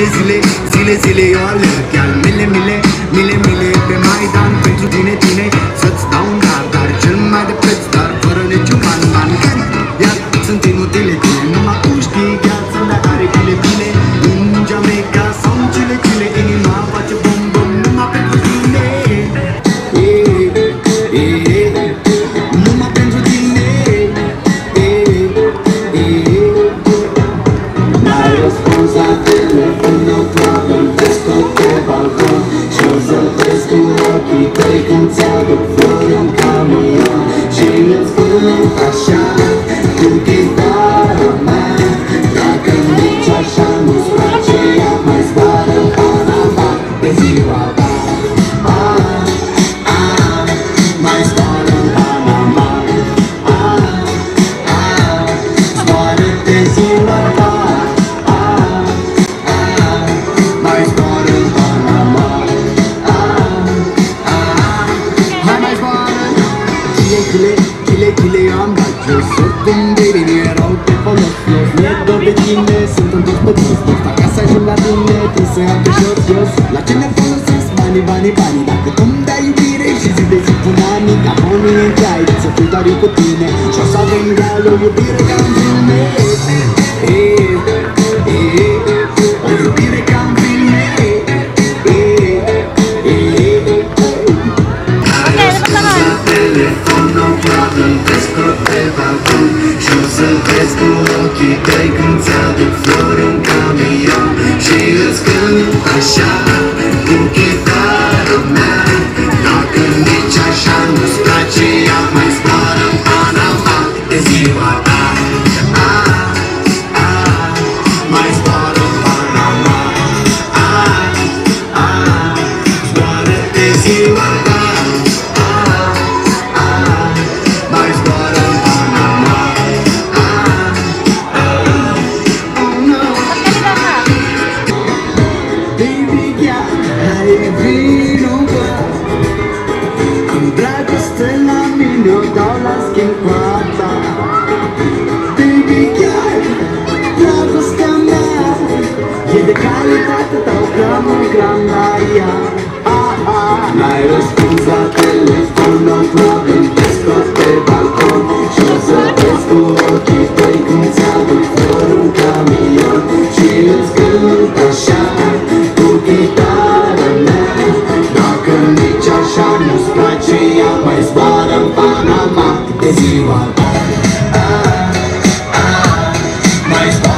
ज़िले ज़िले ज़िले ज़िले और लड़क्या मिले मिले मिले मिले पे मैदान पे तू जीने जीने सच down They can tell the fool I'm coming on She looks good, I shine fatto Dario Cotine Ciò sa bengalo, io dire campione Eh, eh, voglio dire campione Eh, eh, Ok, dobbiamo telefono, vado in discoteca Giuseppe Scuocchi, dai con Și de calitate dau gram în gram la ea. N-ai răspuns la telefon, no problem Te scot pe balcon. Și o să vezi cu ochii tăi Cum ți-aduc flori un camion. Și îți cânt așa cu chitară mea. Nici așa nu-ți Mai zboară Panama. De ziua Ah, ah, mai zboară